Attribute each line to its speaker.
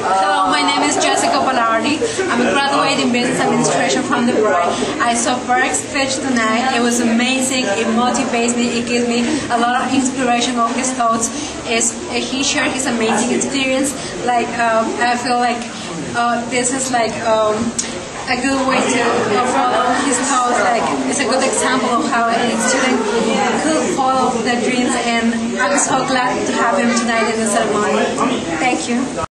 Speaker 1: Hello, my name is Jessica Ballardi. I'm a graduate in business administration from DeVry. I saw Bert's speech tonight. It was amazing. It motivates me. It gives me a lot of inspiration of his thoughts. Is he shared his amazing experience. Like um, I feel like uh, this is like. Um, a good way to follow his thoughts. Like it's a good example of how a student could follow their dreams, and I'm so glad to have him tonight in the ceremony. Thank you.